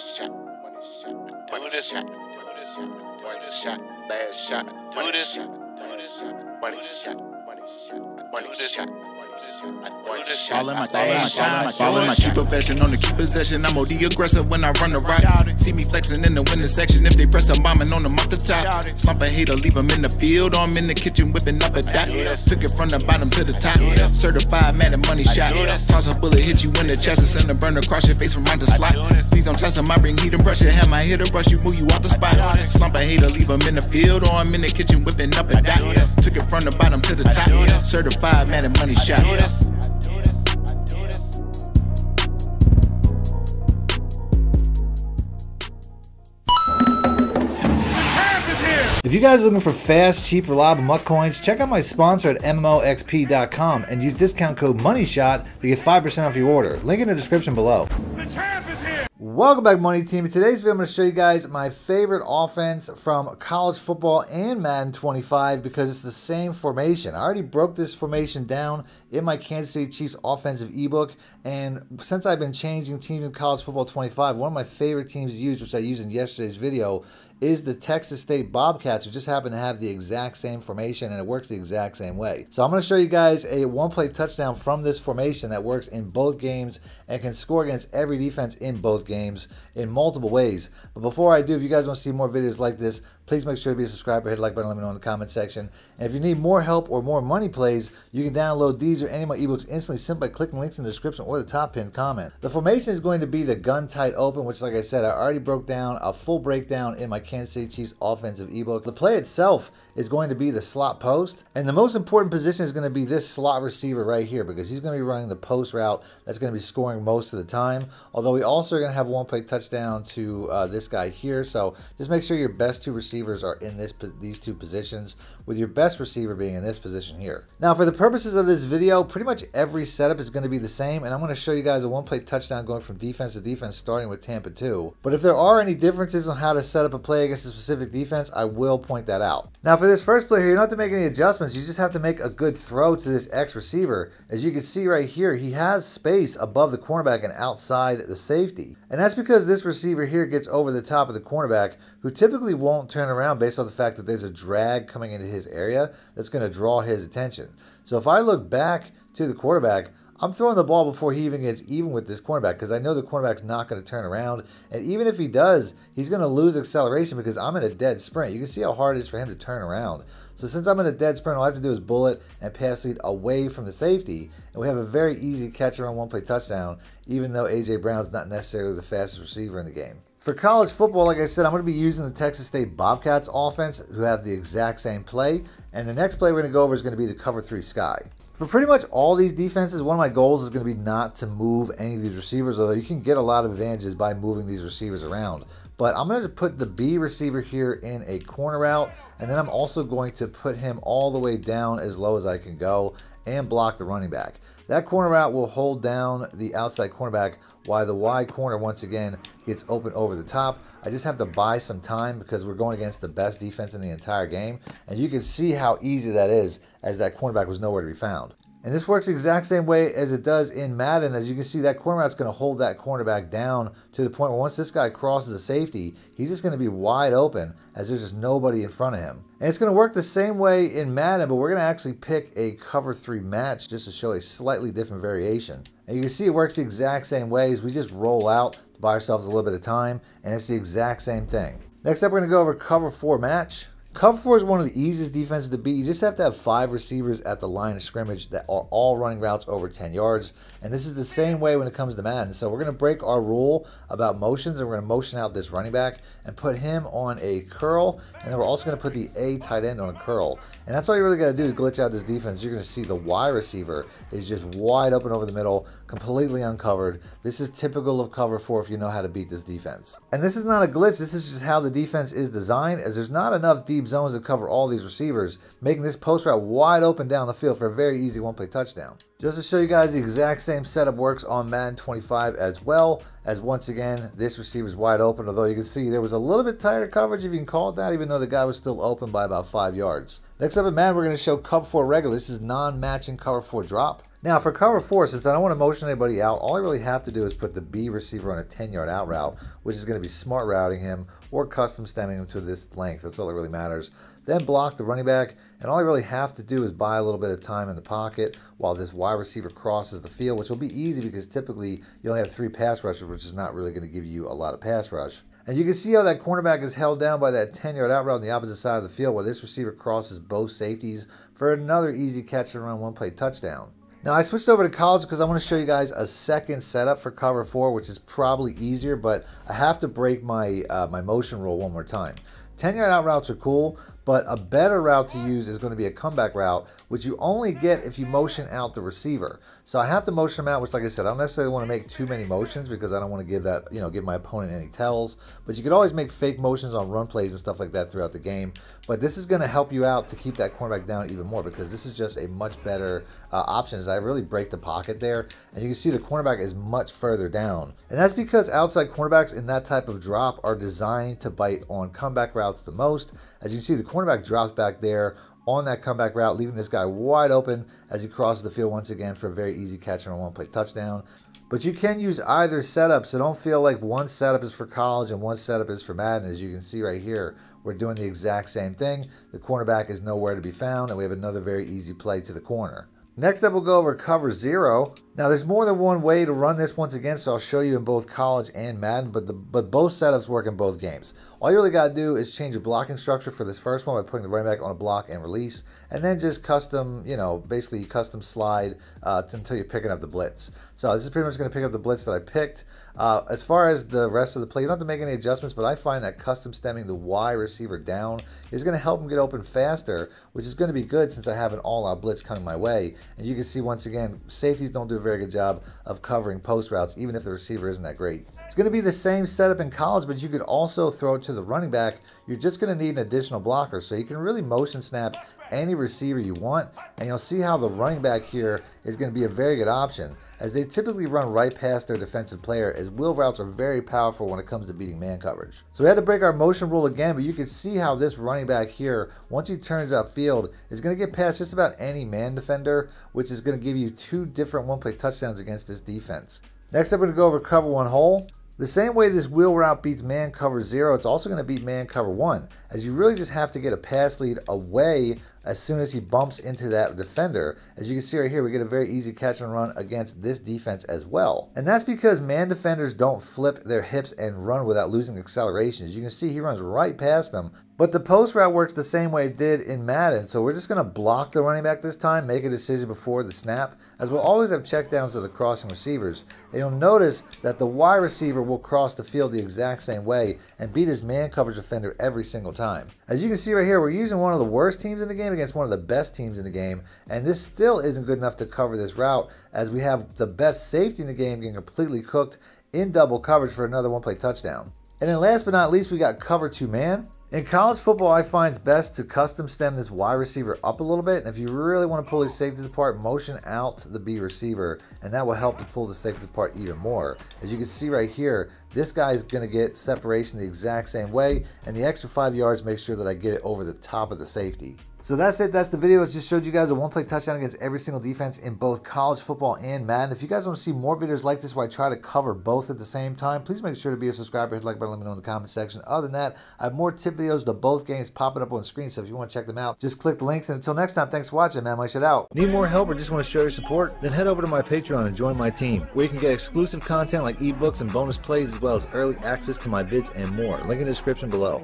shot, money shot, money shot, money shot, money shot, last shot, money shot, money shot, money shot, money shot, money shot. All in my thing, all in my, all in my key profession on the key possession. I'm OD aggressive when I run the rock. See me flexing in the winner section. If they press, I'm bombing on them off the top. Slump a hater, leave them in the field. Or I'm in the kitchen whipping up a dot. Took it from the bottom to the top. Certified man and money shot. Toss a bullet, hit you in the chest and send a burn across your face from round the slot. Please don't test them, I bring heat and pressure. Have my hitter brush you, move you off the spot. Slump a hater, leave them in the field. Or I'm in the kitchen whipping up a dot. Took it from the bottom to the top. Certified man and money shot. If you guys are looking for fast, cheap, reliable MUT coins, check out my sponsor at MMOXP.com and use discount code MONEYSHOT to get 5% off your order. Link in the description below. Welcome back, Money Team. In today's video, I'm going to show you guys my favorite offense from college football and Madden 25 because it's the same formation. I already broke this formation down in my Kansas City Chiefs offensive ebook, and since I've been changing teams in college football 25, one of my favorite teams to use, which I used in yesterday's video, is the Texas State Bobcats, who just happen to have the exact same formation and it works the exact same way. So I'm going to show you guys a one play touchdown from this formation that works in both games and can score against every defense in both games in multiple ways. But before I do, if you guys want to see more videos like this, please make sure to be a subscriber, hit the like button, let me know in the comment section. And if you need more help or more money plays, you can download these or any of my ebooks instantly simply by clicking links in the description or the top pinned comment. The formation is going to be the gun tight open, which like I said, I already broke down a full breakdown in my Kansas City Chiefs offensive ebook. The play itself is going to be the slot post, and the most important position is going to be this slot receiver right here because he's going to be running the post route that's going to be scoring most of the time. Although we also are going to have one play touchdown to uh, this guy here, so just make sure your best two receivers are in this these two positions, with your best receiver being in this position here. Now, for the purposes of this video, pretty much every setup is going to be the same, and I'm going to show you guys a one play touchdown going from defense to defense, starting with Tampa 2. But if there are any differences on how to set up a play against a specific defense, I will point that out. Now for this first play here, you don't have to make any adjustments. You just have to make a good throw to this X receiver. As you can see right here, he has space above the cornerback and outside the safety. And that's because this receiver here gets over the top of the cornerback, who typically won't turn around based on the fact that there's a drag coming into his area that's going to draw his attention. So if I look back to the quarterback, I'm throwing the ball before he even gets even with this cornerback because I know the cornerback's not going to turn around. And even if he does, he's going to lose acceleration because I'm in a dead sprint. You can see how hard it is for him to turn around. So since I'm in a dead sprint, all I have to do is bullet and pass lead away from the safety. And we have a very easy catch around one play touchdown, even though A.J. Brown's not necessarily the fastest receiver in the game. For college football, like I said, I'm going to be using the Texas State Bobcats offense, who have the exact same play. And the next play we're going to go over is going to be the cover three sky. For pretty much all these defenses, one of my goals is going to be not to move any of these receivers, although you can get a lot of advantages by moving these receivers around. But I'm going to put the B receiver here in a corner route, and then I'm also going to put him all the way down as low as I can go and block the running back. That corner route will hold down the outside cornerback while the wide corner once again gets open over the top. I just have to buy some time because we're going against the best defense in the entire game. And you can see how easy that is as that cornerback was nowhere to be found. And this works the exact same way as it does in Madden. As you can see, that corner route's going to hold that cornerback down to the point where once this guy crosses the safety, he's just going to be wide open as there's just nobody in front of him. And it's going to work the same way in Madden, but we're going to actually pick a cover three match just to show a slightly different variation. And you can see it works the exact same way as we just roll out to buy ourselves a little bit of time, and it's the exact same thing. Next up, we're going to go over cover four match. Cover four is one of the easiest defenses to beat. You just have to have five receivers at the line of scrimmage that are all running routes over 10 yards. And this is the same way when it comes to Madden. So we're going to break our rule about motions and we're going to motion out this running back and put him on a curl. And then we're also going to put the A tight end on a curl. And that's all you really got to do to glitch out this defense. You're going to see the Y receiver is just wide open over the middle, completely uncovered. This is typical of cover four if you know how to beat this defense. And this is not a glitch. This is just how the defense is designed as there's not enough deep deep zones to cover all these receivers, making this post route wide open down the field for a very easy one-play touchdown. Just to show you guys the exact same setup works on Madden 25 as well, as once again, this receiver is wide open, although you can see there was a little bit tighter coverage, if you can call it that, even though the guy was still open by about 5 yards. Next up in Madden, we're going to show cover 4 regular. This is non-matching cover 4 drop. Now for cover four, since I don't want to motion anybody out, all I really have to do is put the B receiver on a 10 yard out route, which is going to be smart routing him or custom stemming him to this length. That's all that really matters. Then block the running back, and all I really have to do is buy a little bit of time in the pocket while this wide receiver crosses the field, which will be easy because typically you only have three pass rushers, which is not really going to give you a lot of pass rush. And you can see how that cornerback is held down by that 10 yard out route on the opposite side of the field, where this receiver crosses both safeties for another easy catch and run one play touchdown. Now I switched over to college because I want to show you guys a second setup for cover four, which is probably easier, but I have to break my uh, my motion rule one more time. 10 yard out routes are cool, but a better route to use is going to be a comeback route, which you only get if you motion out the receiver. So I have to motion them out, which like I said, I don't necessarily want to make too many motions because I don't want to give that, you know, give my opponent any tells. But you could always make fake motions on run plays and stuff like that throughout the game. But this is going to help you out to keep that cornerback down even more because this is just a much better uh, option as I really break the pocket there. And you can see the cornerback is much further down. And that's because outside cornerbacks in that type of drop are designed to bite on comeback routes routes the most. As you can see, the cornerback drops back there on that comeback route, leaving this guy wide open as he crosses the field once again for a very easy catch and a one play touchdown. But you can use either setup, so don't feel like one setup is for college and one setup is for Madden. As you can see right here, we're doing the exact same thing. The cornerback is nowhere to be found, and we have another very easy play to the corner. Next up, we'll go over cover zero. Now, there's more than one way to run this once again, so I'll show you in both college and Madden, but the, but both setups work in both games. All you really got to do is change the blocking structure for this first one by putting the running back on a block and release, and then just custom, you know, basically custom slide uh, until you're picking up the blitz. So this is pretty much going to pick up the blitz that I picked. Uh, as far as the rest of the play, you don't have to make any adjustments, but I find that custom stemming the Y receiver down is going to help him get open faster, which is going to be good since I have an all-out blitz coming my way. And you can see once again, safeties don't do a very good job of covering post routes, even if the receiver isn't that great. It's going to be the same setup in college, but you could also throw it to the running back. You're just going to need an additional blocker, so you can really motion snap any receiver you want, and you'll see how the running back here is going to be a very good option, as they typically run right past their defensive player, as wheel routes are very powerful when it comes to beating man coverage. So we had to break our motion rule again, but you can see how this running back here, once he turns upfield, is going to get past just about any man defender, which is going to give you two different one-play touchdowns against this defense. Next, I'm going to go over cover one hole. The same way this wheel route beats man cover zero, it's also going to beat man cover one, as you really just have to get a pass lead away as soon as he bumps into that defender. As you can see right here, we get a very easy catch and run against this defense as well. And that's because man defenders don't flip their hips and run without losing acceleration. As you can see, he runs right past them. But the post route works the same way it did in Madden. So we're just going to block the running back this time, make a decision before the snap, as we'll always have checkdowns to the crossing receivers. And you'll notice that the Y receiver will cross the field the exact same way and beat his man coverage defender every single time. As you can see right here, we're using one of the worst teams in the game game against one of the best teams in the game, and this still isn't good enough to cover this route as we have the best safety in the game getting completely cooked in double coverage for another one play touchdown. And then last but not least, we got cover two man. In college football, I find it's best to custom stem this wide receiver up a little bit. And if you really want to pull these safeties apart, motion out the B receiver, and that will help to pull the safeties apart even more. As you can see right here, this guy is going to get separation the exact same way, and the extra five yards makes sure that I get it over the top of the safety. So that's it. That's the video. I just showed you guys a one-play touchdown against every single defense in both college football and Madden. If you guys want to see more videos like this where I try to cover both at the same time, please make sure to be a subscriber. Hit like button. Let me know in the comment section. Other than that, I have more tip videos to both games popping up on screen. So if you want to check them out, just click the links. And until next time, thanks for watching. Money Shot out. Need more help or just want to show your support? Then head over to my Patreon and join my team, where you can get exclusive content like ebooks and bonus plays, as well as early access to my vids and more. Link in the description below.